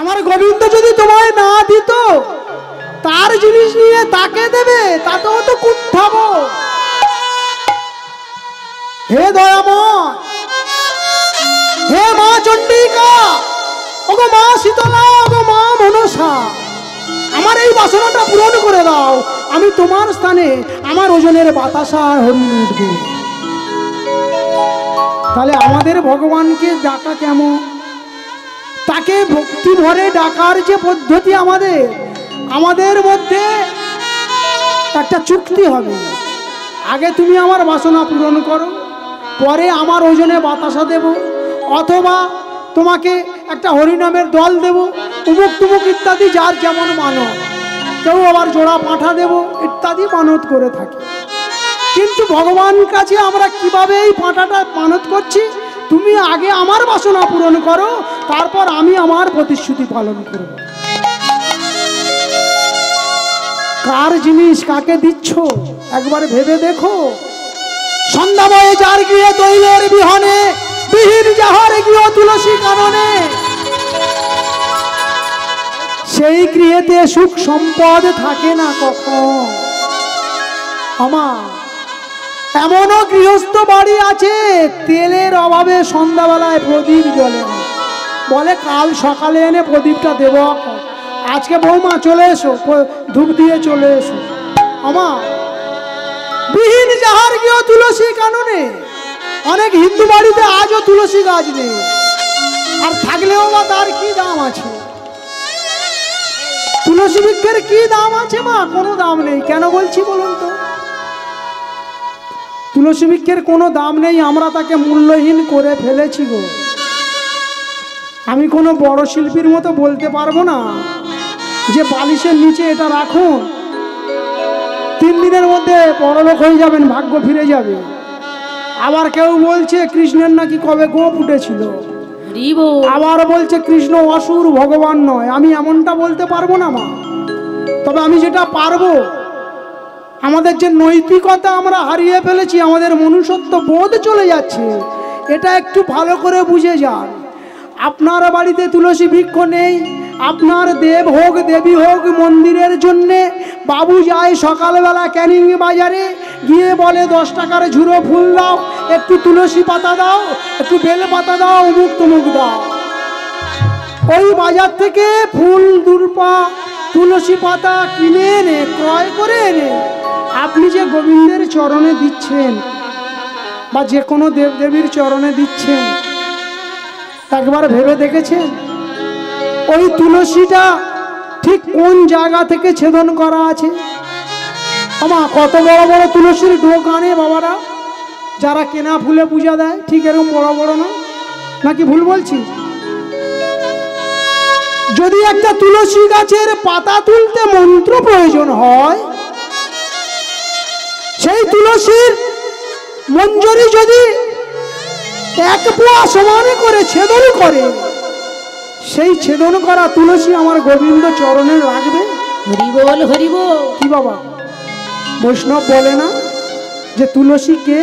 আমার গোবিন্দ যদি তোমায় না দিত, তার জিনিস নিয়ে তাকে দেবে তাতেও তো কুণ্ঠাবো। হে দয়াময়, হে মা চণ্ডিকা, ওগো মা শীতলা, ওগো মা মনসা, আমার এই বাসনাটা পূরণ করে দাও। আমি তোমার স্থানে আমার ওজনের বাতাসা হরিণ উঠবে। তাহলে আমাদের ভগবানকে ডাকা কেমন? তাকে ভক্তি ভরে ডাকার যে পদ্ধতি আমাদের আমাদের মধ্যে একটা চুক্তি হবে। আগে তুমি আমার বাসনা পূরণ করো, পরে আমার ওজনে বাতাসা দেব, অথবা তোমাকে একটা হরিনামের দল দেব, উমুক তুমুক ইত্যাদি যার যেমন মানত। কেউ আবার জোড়া পাঠা দেব, ইত্যাদি মানত করে থাকে। কিন্তু ভগবান কাছে আমরা কীভাবে এই পাঁঠাটা মানত করছি? তুমি আগে আমার বাসনা পূরণ করো, তারপর আমি আমার প্রতিশ্রুতি পালন করব। কার জিনিস কাকে দিচ্ছ? একবার ভেবে দেখো। সন্ধ্যাময়ে যার গিয়ে তৈলের বিহনে, বিহীন যাহার গিয়ে তুলসী কাননে, সেই গৃহেতে সুখ সম্পদ থাকে না কখন? আমার এমনও গৃহস্থ বাড়ি আছে, তেলের অভাবে সন্ধ্যাবেলায় প্রদীপ জ্বলে না। বলে, কাল সকালে এনে প্রদীপটা দেব। আজকে বৌমা, চলে এসো ধূপ দিয়ে চলে এসো। আমার বিহীন যাহার গৃহ তুলসী কাননে, অনেক হিন্দু বাড়িতে আজও তুলসী গাছ নেই। আর থাকলেও বা তার কি দাম আছে? তুলসী বৃক্ষের কি দাম আছে মা? কোনো দাম নেই। কেন বলছি বলুন তো? তুলসী বৃক্ষের কোনো দাম নেই আমরা তাকে মূল্যহীন করে ফেলেছি গো। আমি কোনো বড় শিল্পীর মতো বলতে পারব না যে বালিশের নিচে এটা রাখুন। তিন দিনের মধ্যে বড়লোক হয়ে যাবেন ভাগ্য ফিরে যাবে। আবার কেউ বলছে কৃষ্ণের নাকি কবে গোপ উঠেছিল। আবার বলছে কৃষ্ণ অসুর ভগবান নয় আমি এমনটা বলতে পারব না মা। তবে আমি যেটা পারব আমাদের যে নৈতিকতা আমরা হারিয়ে ফেলেছি, আমাদের মনুষ্যত্ব বোধ চলে যাচ্ছে। এটা একটু ভালো করে বুঝে যান। আপনার বাড়িতে তুলসী বৃক্ষ নেই, আপনার দেব হোক, দেবী হোক, মন্দিরের জন্যে বাবু যায় সকালবেলা ক্যানিং বাজারে, গিয়ে বলে, দশ টাকার ঝুড়ো ফুল দাও, একটু তুলসী পাতা দাও, একটু বেল পাতা দাও, অমুক তমুক দাও। ওই বাজার থেকে ফুল, দুর্পা, তুলসী পাতা কিনে এনে, ক্রয় করে এনে আপনি যে গোবিন্দের চরণে দিচ্ছেন বা যে কোনো দেবদেবীর চরণে দিচ্ছেন, একবার ভেবে দেখেছেন? ওই তুলসীটা ঠিক কোন জায়গা থেকে ছেদন করা আছে? আমা, কত বড় বড় তুলসীর ডোক আনে বাবারা? যারা কেনা ফুলে পূজা দেয়, ঠিক এরকম বড় বড় না নাকি ভুল বলছি? যদি একটা তুলসী গাছের পাতা তুলতে মন্ত্র প্রয়োজন হয় সেই তুলসীর মঞ্জরি যদি এক পোয়া সমানে করে ছেদন করে সেই ছেদন করা তুলসী আমার গোবিন্দ চরণে রাখবে হরিবল হরিবল কি বাবা? বৈষ্ণব বলে না যে তুলসী কে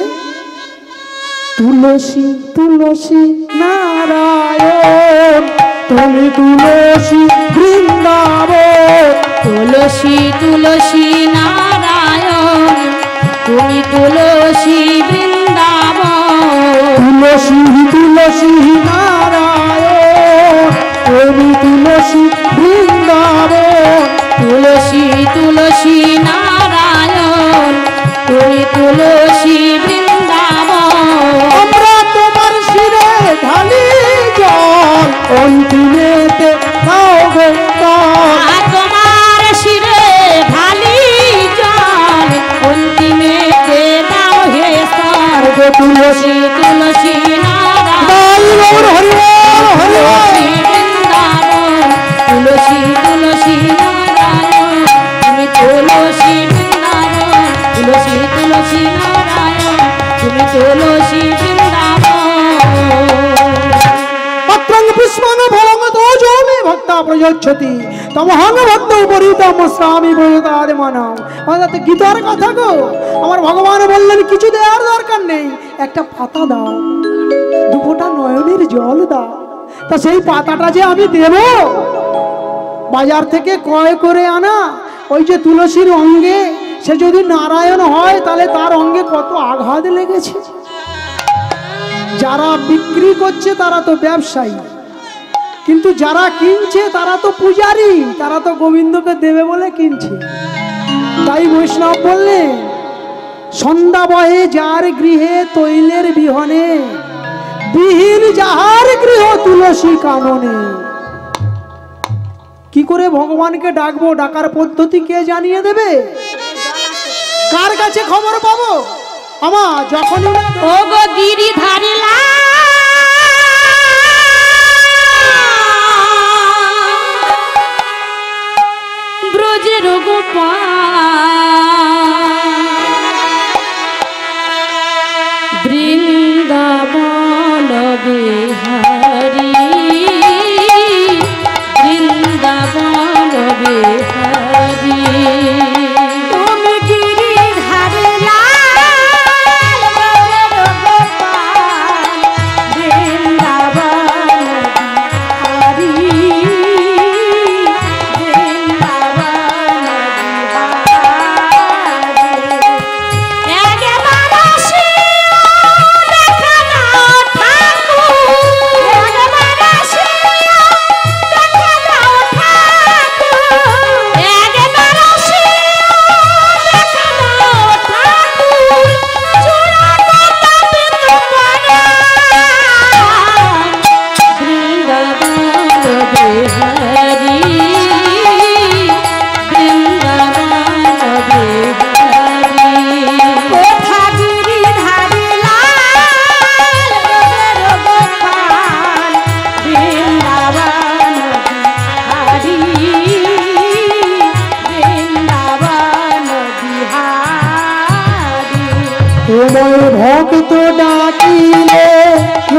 তুলসী তুলসী নারায়ণ তুমি তুলসী বৃন্দাবন। তুলসী তুলসী নারায়ণ। অন্তিমেতে খাও আর তোমার শিরে ভালি জল অন্তিমে দাও হে স্বর তুলসী তুলসী প্রযোচ্ছতি তমহং ভক্ত পরিতম স্বামী প্রয়োগাদ মানাও। অর্থাৎ গীতার কথা গো। আমার ভগবান বললেন, কিছু দেওয়ার দরকার নেই, একটা পাতা দাও। দু ফোঁটা নয়নের জল দাও। তা সেই পাতাটা যে আমি দেব, বাজার থেকে ক্রয় করে আনা, ওই যে তুলসীর অঙ্গে, সে যদি নারায়ণ হয়, তাহলে তার অঙ্গে কত আঘাত লেগেছে। যারা বিক্রি করছে, তারা তো ব্যবসায়ী। কিন্তু যারা কিনছে, তারা তো পূজারি, তারা তো গোবিন্দকে দেবে বলে কিনছে। তাই বৈষ্ণব বললেন সন্ধ্যা বহে যার গৃহে তৈলের বিহনে, বিহীন যাহার গৃহ তুলসী কাননে। কি করে ভগবানকে ডাকবো? ডাকার পদ্ধতি কে জানিয়ে দেবে? কার কাছে খবর পাবো? আমা, যখনই ও গো ব্রজের গোপাল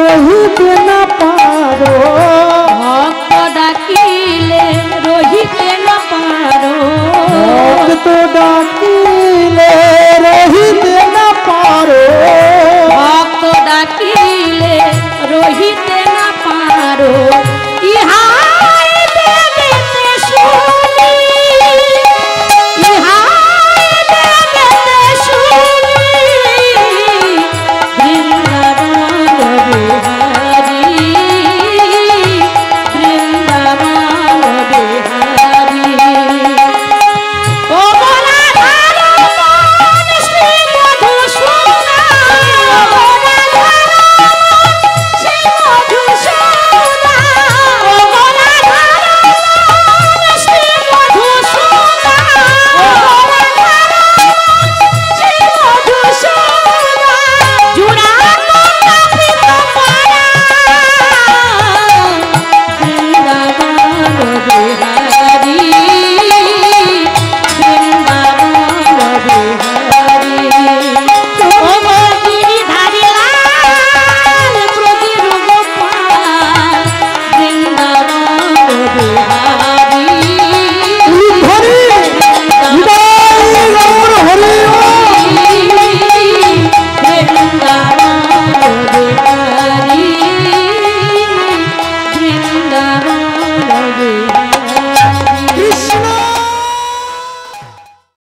তোমার ভক্ত ডাকিলে রহিতে না পারো